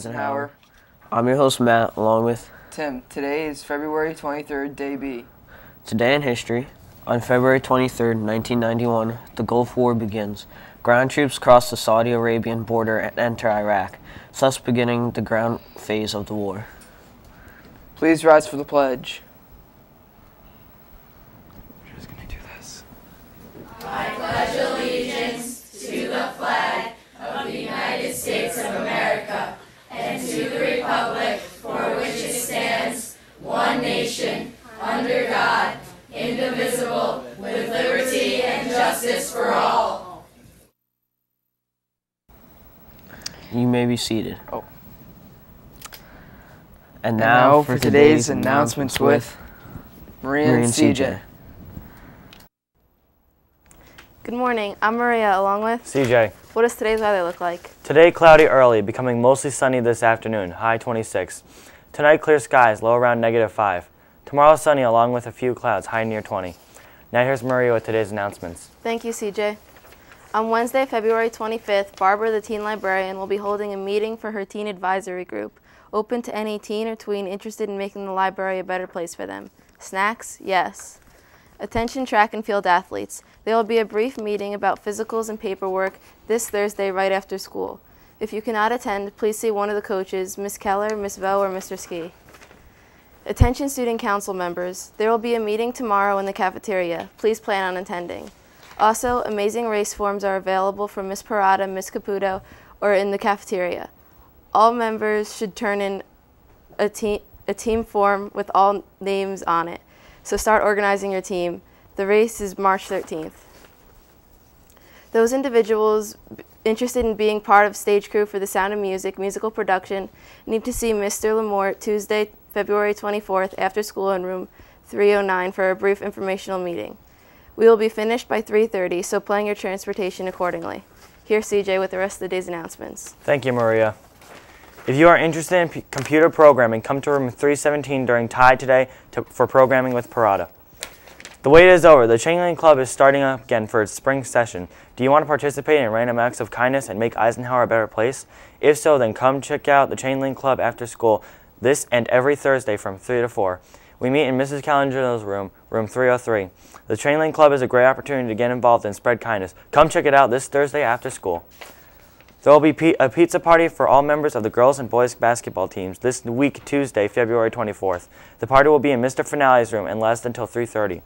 Eisenhower. I'm your host, Matt, along with Tim. Today is February 23rd, day B. Today in History. On February 23rd, 1991, the Gulf War begins. Ground troops cross the Saudi Arabian border and enter Iraq, thus beginning the ground phase of the war. Please rise for the pledge. May be seated. Oh. And And now, for today's announcements with Maria Maria and and CJ. CJ. Good morning. I'm Maria, along with. CJ. What does today's weather look like? Today cloudy early, becoming mostly sunny this afternoon, high 26. Tonight clear skies, low around negative 5. Tomorrow sunny along with a few clouds, high near 20. Now here's Maria with today's announcements. Thank you, CJ. On Wednesday, February 25th, Barbara, the teen librarian, will be holding a meeting for her teen advisory group, open to any teen or tween interested in making the library a better place for them. Snacks? Yes. Attention track and field athletes. There will be a brief meeting about physicals and paperwork this Thursday right after school. If you cannot attend, please see one of the coaches, Miss Keller, Miss Vo, or Mr. Ski. Attention student council members. There will be a meeting tomorrow in the cafeteria. Please plan on attending. Also, amazing race forms are available from Miss Parada, Miss Caputo, or in the cafeteria. All members should turn in a, te- a team form with all names on it. So start organizing your team. The race is March 13th. Those individuals interested in being part of stage crew for The Sound of Music musical production need to see Mr. Lamort Tuesday, February 24th after school in room 309 for a brief informational meeting. We will be finished by 3:30, so plan your transportation accordingly. Here's CJ with the rest of the day's announcements. Thank you, Maria. If you are interested in computer programming, come to room 317 during TIE today to, for programming with Parada. The wait is over. The Chainlink Club is starting up again for its spring session. Do you want to participate in random acts of kindness and make Eisenhower a better place? If so, then come check out the Chainlink Club after school this and every Thursday from 3 to 4. We meet in Mrs. Calangelo's room, room 303. The Chainlink Club is a great opportunity to get involved and spread kindness. Come check it out this Thursday after school. There will be a pizza party for all members of the girls and boys basketball teams this week, Tuesday, February 24th. The party will be in Mr. Finale's room and lasts until 3:30.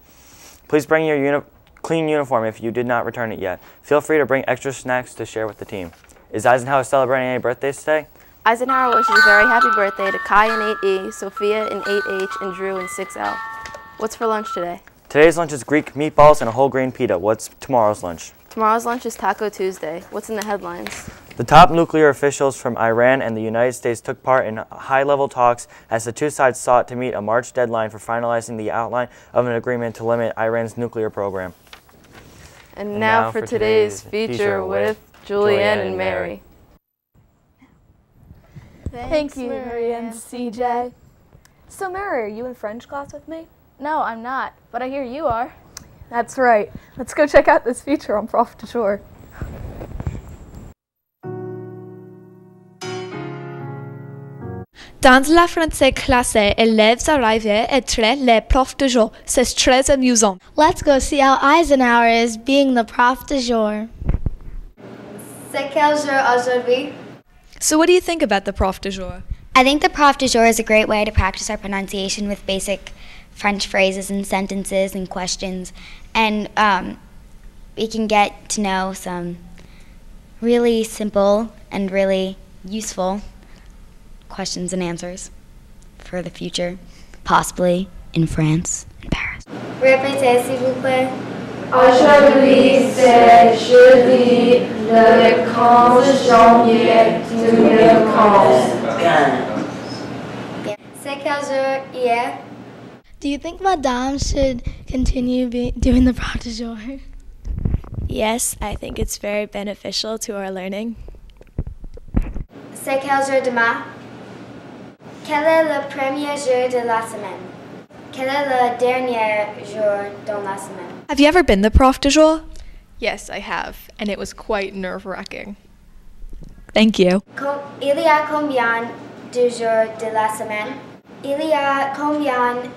Please bring your uni- clean uniform if you did not return it yet. Feel free to bring extra snacks to share with the team. Is Eisenhower celebrating any birthdays today? Eisenhower wishes a very happy birthday to Kai in 8E, Sophia in 8H, and Drew in 6L. What's for lunch today? Today's lunch is Greek meatballs and a whole grain pita. What's tomorrow's lunch? Tomorrow's lunch is Taco Tuesday. What's in the headlines? The top nuclear officials from Iran and the United States took part in high level talks as the two sides sought to meet a March deadline for finalizing the outline of an agreement to limit Iran's nuclear program. And, now, for today's feature with Julianne and Mary. Thank you, Mary and CJ. So, Mary, are you in French class with me? No, I'm not, but I hear you are. That's right. Let's go check out this feature on Prof du Jour. Dans la français classée, élèves arrivés et très les profs de jour. C'est très amusant. Let's go see how Eisenhower is being the prof de jour. C'est quel jour aujourd'hui? So what do you think about the prof de jour? I think the prof du jour is a great way to practice our pronunciation with basic French phrases and sentences and questions. And um, we can get to know some really simple and really useful questions and answers for the future, possibly in France and Paris. Répétez, s'il vous plaît. Aujourd'hui, c'est jeudi le 15 janvier 2015. C'est quel jour hier? Do you think Madame should continue be- doing the prof du jour? Yes, I think it's very beneficial to our learning. C'est quel jour demain? Quel est le premier jour de la semaine? Quel est le dernier jour dans la semaine? Have you ever been the prof de jour? Yes, I have, and it was quite nerve wracking. Thank you. Il y a combien de jours de la semaine? Il y a combien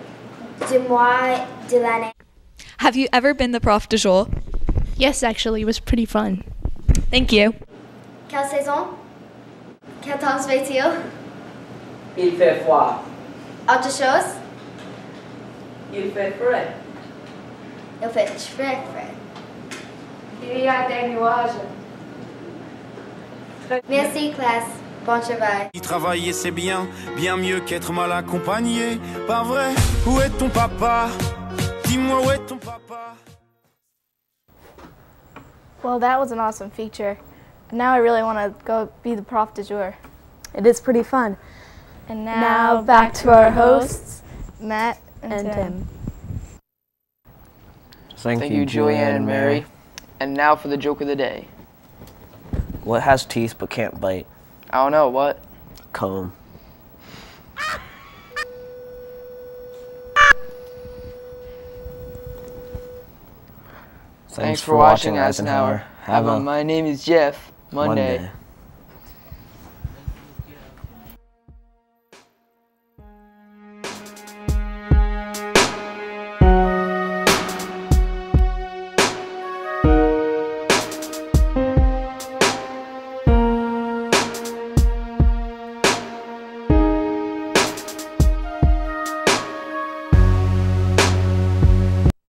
de mois de l'année? Have you ever been the prof de jour? Yes, actually, it was pretty fun. Thank you. Quelle saison? Quel temps fait-il? Il fait froid. Autre chose? Il fait frais. Il fait très frais. Il y a des nuages. Merci classe. Bon travail. Y travailler c'est bien, bien mieux qu'être mal accompagné. Pas vrai Où est ton papa Dis-moi où est ton papa Well, that was an awesome feature. Now I really want to go be the prof de jour. It is pretty fun. And now, back to our hosts, Matt and, And Tim. Tim. Thank, Thank you, Julianne and Mary. And now for the joke of the day. What has teeth but can't bite? I don't know what. Comb. Thanks, for watching Eisenhower. Have a My name is Jeff. Monday. Monday.